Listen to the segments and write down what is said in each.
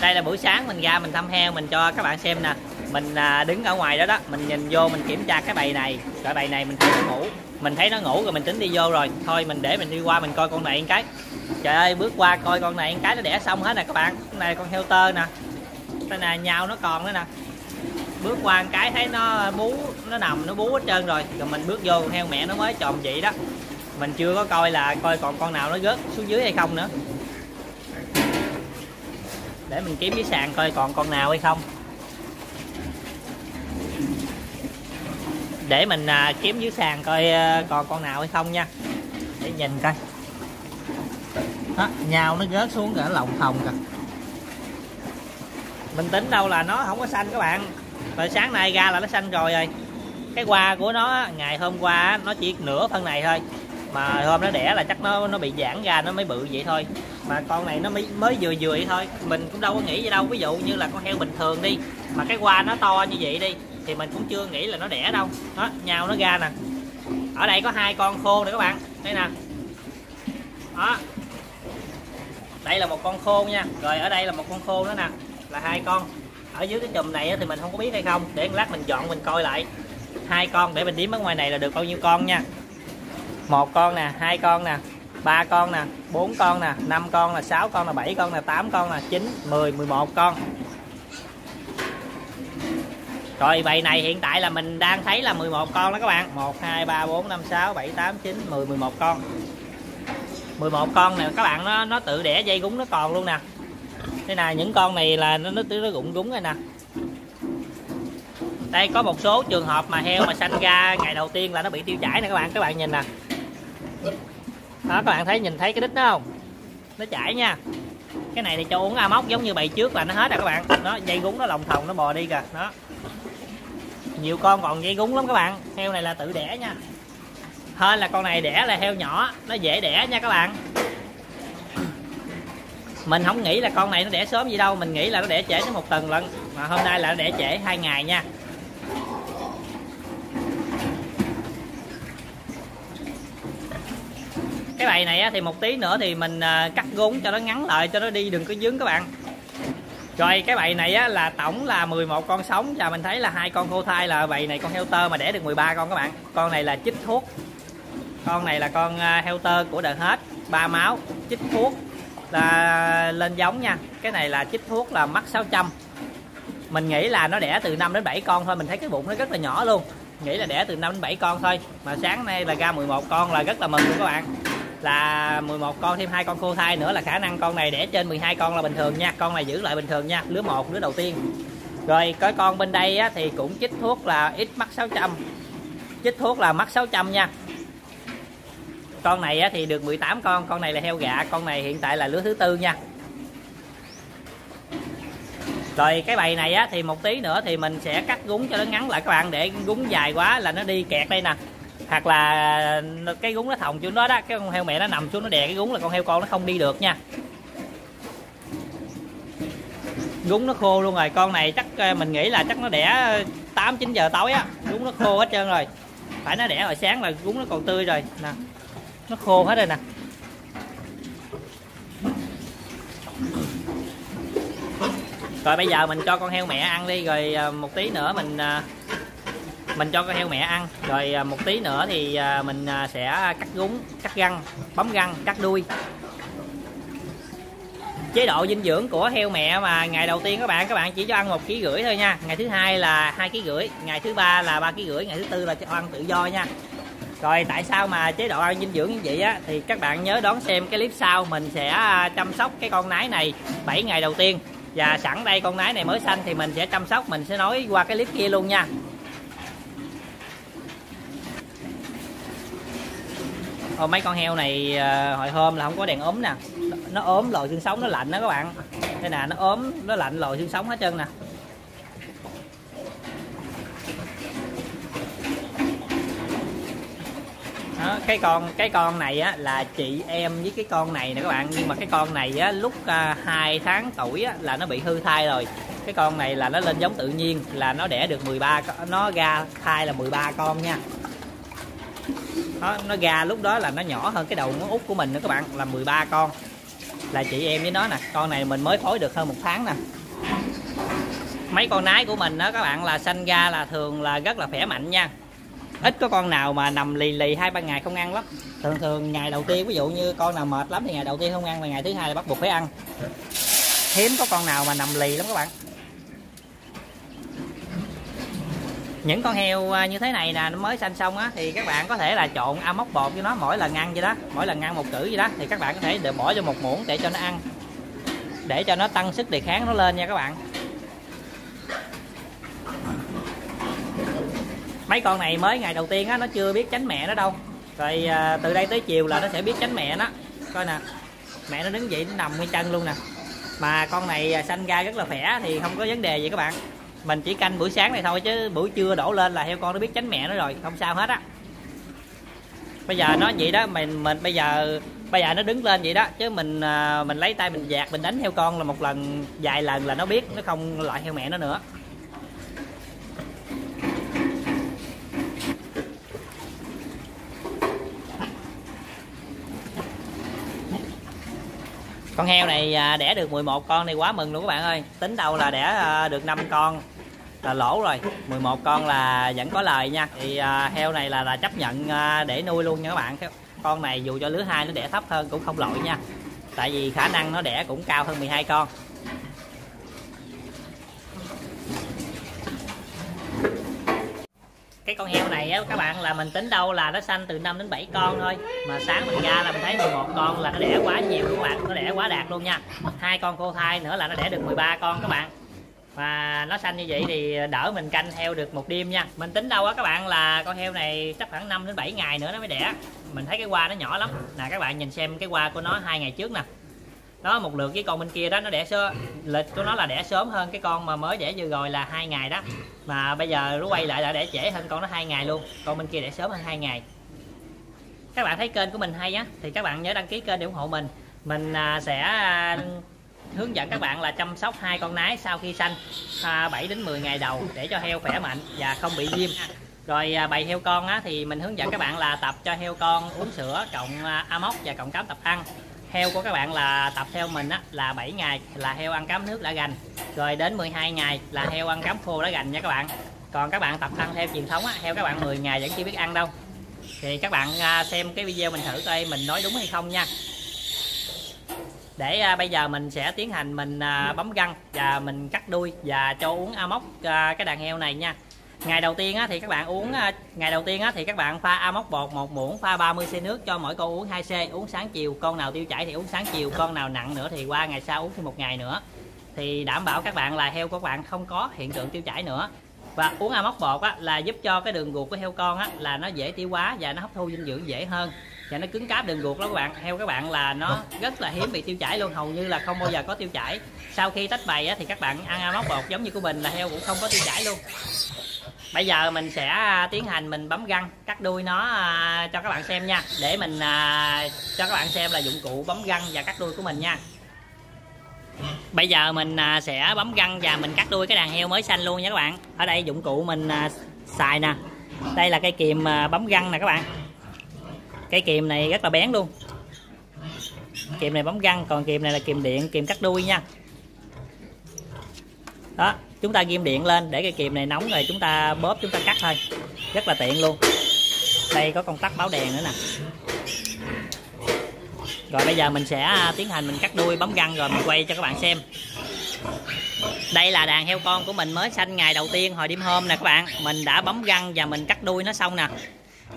đây là buổi sáng, mình ra mình thăm heo, mình cho các bạn xem nè. Mình à, đứng ở ngoài đó đó, mình nhìn vô, mình kiểm tra cái bầy này. Cái bầy này mình thấy nó ngủ. Mình thấy nó ngủ rồi mình tính đi vô rồi. Thôi mình để mình đi qua mình coi con này ăn cái. Trời ơi, bước qua coi con này ăn cái nó đẻ xong hết nè các bạn. Con này con heo tơ nè. Đây nè nhau nó còn nữa nè. Bước qua một cái thấy nó bú, nó nằm, nó bú hết trơn rồi. Rồi mình bước vô, heo mẹ nó mới tròn vậy đó. Mình chưa có coi là coi còn con nào nó rớt xuống dưới hay không nữa để mình kiếm cái sàn coi còn con nào hay không. Để mình à, kiếm dưới sàn coi à, còn con nào hay không nha. Để nhìn coi. Đó, nhau nó rớt xuống cả lòng thòng kìa. Mình tính đâu là nó không có xanh các bạn. Rồi sáng nay ra là nó xanh rồi rồi. Cái hoa của nó ngày hôm qua nó chỉ nửa phân này thôi mà hôm nó đẻ là chắc nó nó bị giãn ra, nó mới bự vậy thôi. Mà con này nó mới mới vừa vừa vậy thôi. Mình cũng đâu có nghĩ gì đâu. Ví dụ như là con heo bình thường đi, mà cái hoa nó to như vậy đi, thì mình cũng chưa nghĩ là nó đẻ đâu. Đó nhau nó ra nè. Ở đây có hai con khô nè các bạn. Đây nè. Đó. Đây là một con khô nha. Rồi ở đây là một con khô nữa nè. Là hai con. Ở dưới cái chùm này thì mình không có biết hay không. Để một lát mình dọn, mình coi lại. Hai con để mình đếm ở ngoài này là được bao nhiêu con nha một con nè, hai con nè, ba con nè, bốn con nè, năm con là sáu con là bảy con là tám con là chín, mười mười một con. Rồi bầy này hiện tại là mình đang thấy là 11 con đó các bạn. 1 2 3 4 5 6 7 8 9 10 11 con. 11 con nè, các bạn, nó nó tự đẻ dây gúng nó còn luôn nè. Đây nè, những con này là nó nó nó rụng gúng rồi nè. Đây, có một số trường hợp mà heo mà sanh ra ngày đầu tiên là nó bị tiêu chảy nè các bạn. Các bạn nhìn nè đó, các bạn thấy nhìn thấy cái đít đó không? Nó chảy nha. Cái này thì cho uống amok giống như bầy trước là nó hết rồi các bạn. Nó, dây gúng nó lòng thòng nó bò đi kìa, đó. Nhiều con còn dây gúng lắm các bạn. Heo này là tự đẻ nha. Hơn là con này đẻ là heo nhỏ, nó dễ đẻ nha các bạn. Mình không nghĩ là con này nó đẻ sớm gì đâu, mình nghĩ là nó đẻ trễ tới một tuần lận. Mà hôm nay là nó đẻ trễ hai ngày nha. Cái bầy này thì một tí nữa thì mình à, cắt gốn cho nó ngắn lại cho nó đi đừng có dướng các bạn. Rồi cái bầy này á, là tổng là 11 con sống và mình thấy là hai con khô thai là bầy này con heo tơ mà đẻ được 13 con các bạn. Con này là chích thuốc. Con này là con à, heo tơ của đợt hết ba máu chích thuốc là lên giống nha. Cái này là chích thuốc là mắc 600 mình nghĩ là nó đẻ từ 5 đến 7 con thôi mình thấy cái bụng nó rất là nhỏ luôn. Nghĩ là đẻ từ 5 đến 7 con thôi mà sáng nay là ra 11 con là rất là mừng luôn các bạn là 11 con thêm hai con khô thai nữa là khả năng con này đẻ trên 12 con là bình thường nha. Con này giữ lại bình thường nha lứa một lứa đầu tiên. Rồi cái con bên đây á, thì cũng chích thuốc là ít mắc 600 chích thuốc là mắc 600 nha. Con này á, thì được 18 con con này là heo gạ con này hiện tại là lứa thứ tư nha. Rồi cái bầy này á, thì một tí nữa thì mình sẽ cắt gúng cho nó ngắn lại. Các bạn để gúng dài quá là nó đi kẹt đây nè hoặc là cái gúng nó thòng xuống đó đó, cái con heo mẹ nó nằm xuống nó đè cái gúng là con heo con nó không đi được nha. Gúng nó khô luôn rồi, con này chắc ờ, mình nghĩ là chắc nó đẻ ờ, 8 9 giờ tối á, gúng nó khô hết trơn rồi. Phải nó đẻ hồi sáng là gúng nó còn tươi rồi, nè. Nó khô hết rồi nè. Rồi bây giờ mình cho con heo mẹ ăn đi, rồi ờ, một tí nữa mình mình cho con heo mẹ ăn. Rồi à, một tí nữa thì à, mình à, sẽ cắt gúng, cắt găng, bấm găng, cắt đuôi. Chế độ dinh dưỡng của heo mẹ mà ngày đầu tiên các bạn các bạn chỉ cho ăn một ký rưỡi thôi nha. Ngày thứ hai là hai ký rưỡi ngày thứ ba là ba ký rưỡi ngày thứ tư là cho ăn tự do nha. Rồi, tại sao mà chế độ ăn dinh dưỡng như vậy á? Thì các bạn nhớ đón xem cái clip sau, mình sẽ chăm sóc cái con nái này 7 ngày đầu tiên. Và sẵn đây con nái này mới xanh thì mình sẽ chăm sóc, mình sẽ nói qua cái clip kia luôn nha. Ô, mấy con heo này ờ, hồi hôm là không có đèn ốm nè. Nó ốm lồi xương sống nó lạnh đó các bạn. Đây nè nó ốm nó lạnh lồi xương sống hết trơn nè. Đó, cái con cái con này á là chị em với cái con này nè các bạn. Nhưng mà cái con này á lúc à, 2 tháng tuổi á, là nó bị hư thai rồi. Cái con này là nó lên giống tự nhiên là nó đẻ được 13 nó ra thai là 13 con nha nó, nó ra lúc đó là nó nhỏ hơn cái đầu ngón út của mình nữa các bạn là 13 con. Là chị em với nó nè con này mình mới phối được hơn một tháng nè. Mấy con nái của mình đó các bạn là xanh ra là thường là rất là khỏe mạnh nha. Ít có con nào mà nằm lì lì hai ba ngày không ăn lắm. Thường thường ngày đầu tiên ví dụ như con nào mệt lắm thì ngày đầu tiên không ăn và ngày thứ hai là bắt buộc phải ăn. Hiếm có con nào mà nằm lì lắm các bạn. Những con heo à, như thế này nè nó mới sanh xong á thì các bạn có thể là trộn móc bột với nó mỗi lần ăn vậy đó. Mỗi lần ăn một cử vậy đó thì các bạn có thể để bỏ vô một muỗng để cho nó ăn. Để cho nó tăng sức đề kháng nó lên nha các bạn. Mấy con này mới ngày đầu tiên á nó chưa biết tránh mẹ nó đâu. Rồi à, từ đây tới chiều là nó sẽ biết tránh mẹ nó. Coi nè mẹ nó đứng dậy nó nằm ngay chân luôn nè. Mà con này à, sanh ra rất là khỏe thì không có vấn đề gì các bạn mình chỉ canh buổi sáng này thôi chứ buổi trưa đổ lên là heo con nó biết tránh mẹ nó rồi, không sao hết á. Bây giờ nó vậy đó, mình mình bây giờ bây giờ nó đứng lên vậy đó, chứ mình à, mình lấy tay mình dạt, mình đánh heo con là một lần, vài lần là nó biết, nó không loại heo mẹ nó nữa. Con heo này à, đẻ được 11 con thì quá mừng luôn các bạn ơi. Tính đâu là đẻ à, được 5 con là lỗ rồi. 11 con là vẫn có lời nha. Thì à, heo này là là chấp nhận để nuôi luôn nha các bạn. Con này dù cho lứa hai nó đẻ thấp hơn cũng không lỗi nha. Tại vì khả năng nó đẻ cũng cao hơn 12 con. Cái con heo này á, các bạn, là mình tính đâu là nó sanh từ 5 đến 7 con thôi. Mà sáng mình ra là mình thấy 11 con là nó đẻ quá nhiều các bạn, nó đẻ quá đạt luôn nha. Hai con cô thai nữa là nó đẻ được 13 con các bạn. Và nó xanh như vậy thì đỡ mình canh heo được một đêm nha. Mình tính đâu á, các bạn, là con heo này chắc khoảng 5 đến 7 ngày nữa nó mới đẻ. Mình thấy cái hoa nó nhỏ lắm. Nè, các bạn nhìn xem cái hoa của nó hai ngày trước nè đó một lượt với con bên kia đó nó đẻ sớm. Lịch của nó là đẻ sớm hơn cái con mà mới đẻ vừa rồi là hai ngày đó. Mà bây giờ nó quay lại là đẻ trễ hơn con nó hai ngày luôn. Con bên kia đẻ sớm hơn hai ngày. Các bạn thấy kênh của mình hay á thì các bạn nhớ đăng ký kênh để ủng hộ mình. Mình à, sẽ à, hướng dẫn các bạn là chăm sóc hai con nái sau khi sanh à, 7 đến 10 ngày đầu để cho heo khỏe mạnh và không bị viêm. Rồi bày heo con á, thì mình hướng dẫn các bạn là tập cho heo con uống sữa cộng amox và cộng cám tập ăn heo của các bạn là tập theo mình á, là 7 ngày là heo ăn cám nước đã gành. Rồi đến 12 ngày là heo ăn cám khô đã gành nha các bạn. Còn các bạn tập ăn theo truyền thống á, heo các bạn 10 ngày vẫn chưa biết ăn đâu. Thì các bạn à, xem cái video mình thử coi mình nói đúng hay không nha. Để à, bây giờ mình sẽ tiến hành mình à, bấm găng và mình cắt đuôi và cho uống amox à, cái đàn heo này nha ngày đầu tiên á, thì các bạn uống à, ngày đầu tiên á, thì các bạn pha amox bột một muỗng pha 30 c nước cho mỗi con uống 2 c uống sáng chiều. Con nào tiêu chảy thì uống sáng chiều con nào nặng nữa thì qua ngày sau uống thêm một ngày nữa. Thì đảm bảo các bạn là heo của các bạn không có hiện tượng tiêu chảy nữa. Và uống amox bột á, là giúp cho cái đường ruột của heo con á, là nó dễ tiêu hóa và nó hấp thu dinh dưỡng dễ hơn. Và nó cứng cáp đường ruột đó các bạn. Heo các bạn là nó rất là hiếm bị tiêu chảy luôn hầu như là không bao giờ có tiêu chảy. Sau khi tách bày á, thì các bạn ăn amox bột giống như của mình là heo cũng không có tiêu chảy luôn bây giờ mình sẽ à, tiến hành mình bấm găng, cắt đuôi nó à, cho các bạn xem nha. Để mình à, cho các bạn xem là dụng cụ bấm găng và cắt đuôi của mình nha. Bây giờ mình sẽ bấm găng và mình cắt đuôi cái đàn heo mới xanh luôn nha các bạn. Ở đây dụng cụ mình xài nè. Đây là cây kìm bấm găng nè các bạn. Cây kìm này rất là bén luôn. Kìm này bấm găng, còn kìm này là kìm điện kìm cắt đuôi nha. Đó chúng ta ghim điện lên, để cây kìm này nóng rồi chúng ta bóp, chúng ta cắt thôi. Rất là tiện luôn. Đây có công tắc báo đèn nữa nè. Rồi bây giờ mình sẽ à, tiến hành mình cắt đuôi, bấm găng rồi mình quay cho các bạn xem. Đây là đàn heo con của mình mới sanh ngày đầu tiên hồi đêm hôm nè các bạn. Mình đã bấm găng và mình cắt đuôi nó xong nè.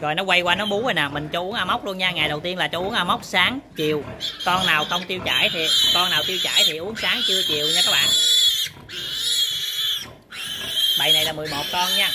Rồi nó quay qua nó bú rồi nè, mình cho uống amox luôn nha. Ngày đầu tiên là cho uống amox sáng chiều. Con nào không tiêu chảy thì, con nào tiêu chảy thì uống sáng trưa chiều nha các bạn bầy này là 11 con nha.